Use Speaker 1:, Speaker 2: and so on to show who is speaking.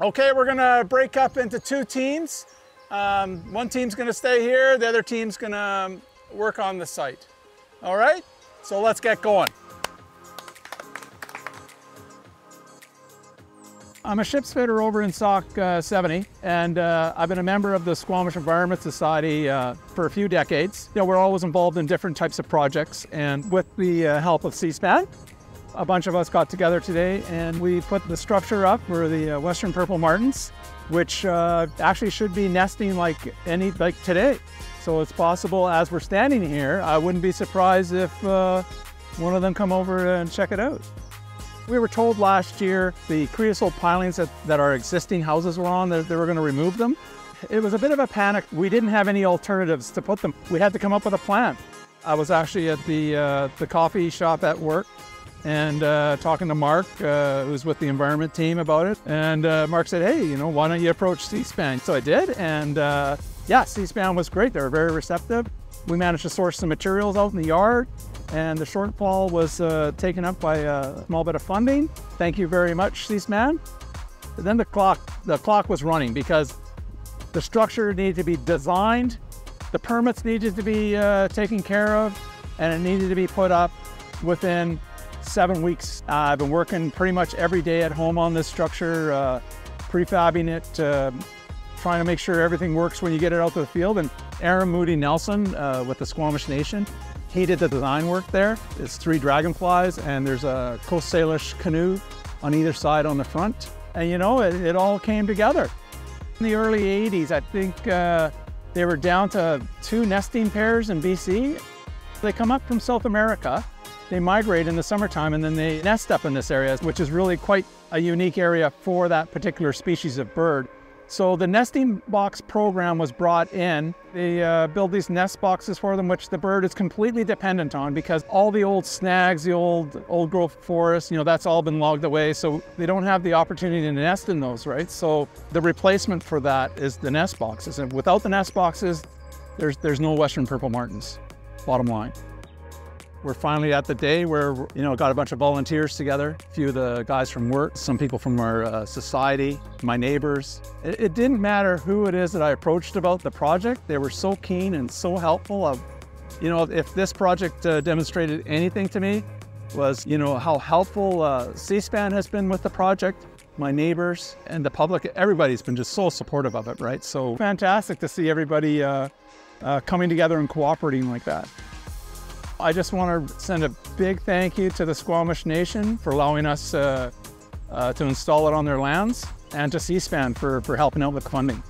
Speaker 1: Okay, we're gonna break up into two teams. Um, one team's gonna stay here, the other team's gonna um, work on the site. All right, so let's get going. I'm a ship's fitter over in SOC uh, 70, and uh, I've been a member of the Squamish Environment Society uh, for a few decades. You know, we're always involved in different types of projects, and with the uh, help of Seaspan, a bunch of us got together today and we put the structure up for the uh, Western Purple Martins, which uh, actually should be nesting like any like today. So it's possible as we're standing here, I wouldn't be surprised if uh, one of them come over and check it out. We were told last year the creosote pilings that, that our existing houses were on, that they were going to remove them. It was a bit of a panic. We didn't have any alternatives to put them. We had to come up with a plan. I was actually at the, uh, the coffee shop at work and uh, talking to Mark, uh, who's with the environment team about it. And uh, Mark said, hey, you know, why don't you approach Seaspan? So I did, and uh, yeah, Seaspan was great. They were very receptive. We managed to source some materials out in the yard, and the shortfall was uh, taken up by a small bit of funding. Thank you very much, Seaspan. Then the clock, the clock was running because the structure needed to be designed, the permits needed to be uh, taken care of, and it needed to be put up within seven weeks. Uh, I've been working pretty much every day at home on this structure, uh, prefabbing it, uh, trying to make sure everything works when you get it out to the field. And Aaron Moody Nelson uh, with the Squamish Nation, he did the design work there. It's three dragonflies and there's a Coast Salish canoe on either side on the front. And you know, it, it all came together. In the early 80s, I think uh, they were down to two nesting pairs in BC. They come up from South America they migrate in the summertime and then they nest up in this area, which is really quite a unique area for that particular species of bird. So the nesting box program was brought in. They uh, build these nest boxes for them, which the bird is completely dependent on because all the old snags, the old old growth forest, you know, that's all been logged away. So they don't have the opportunity to nest in those, right? So the replacement for that is the nest boxes. And without the nest boxes, there's, there's no Western Purple Martins, bottom line. We're finally at the day where, you know, got a bunch of volunteers together, a few of the guys from work, some people from our uh, society, my neighbors. It, it, didn't matter who it is that I approached about the project. They were so keen and so helpful. Of, you know, if this project uh, demonstrated anything to me, was, you know, how helpful uh, Seaspan has been with the project, my neighbors and the public, everybody's been just so supportive of it, right? So fantastic to see everybody uh, uh, coming together and cooperating like that. I just want to send a big thank you to the Squamish Nation for allowing us uh, uh, to install it on their lands and to Seaspan for, for helping out with the funding.